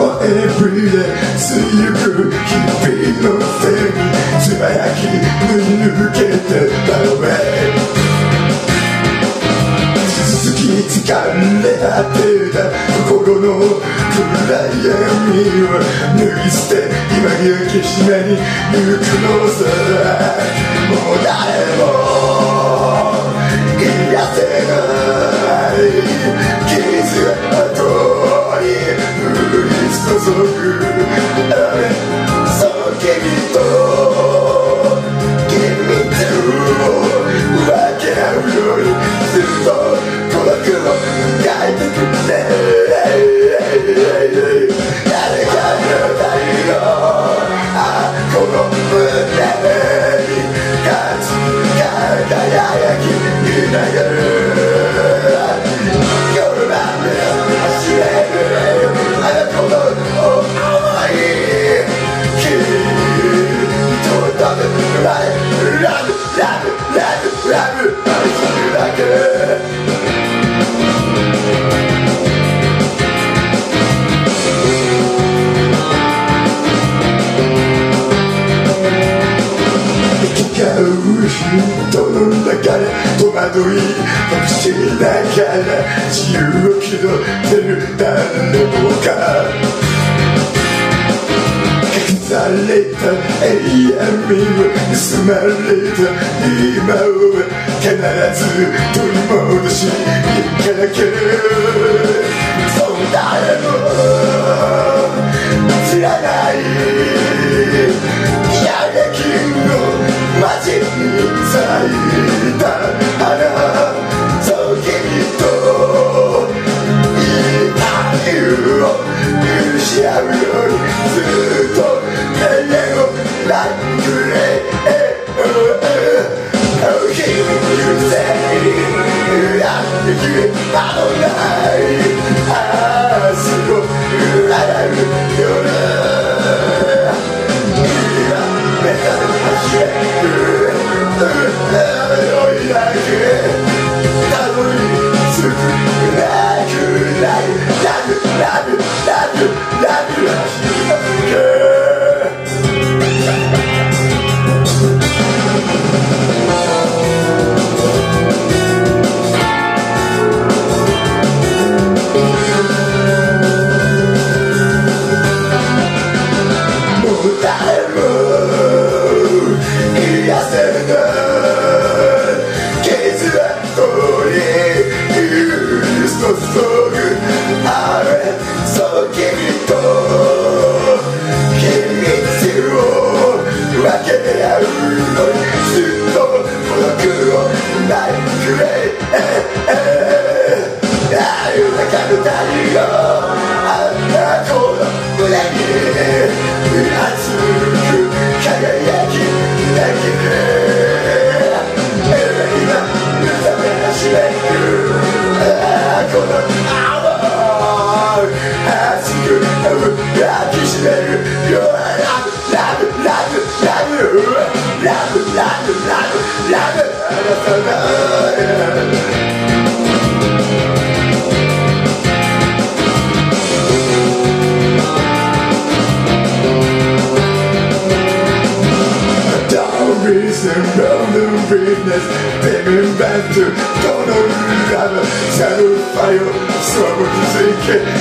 もエブリデイ強く日々のせいつばやきぬ抜けてたのへ好き掴んで当てた心の暗闇を脱ぎ捨て今行きし目に行くのさ。もう誰もいらせない。人の中で戸惑い隠しながら自由を気取ってる誰もが隠された永遠を盗まれた今を必ず取り戻しいか。なきゃそんなも知らない you beauty. business Begging back to don't know I'm a shadow fire Someone to say can't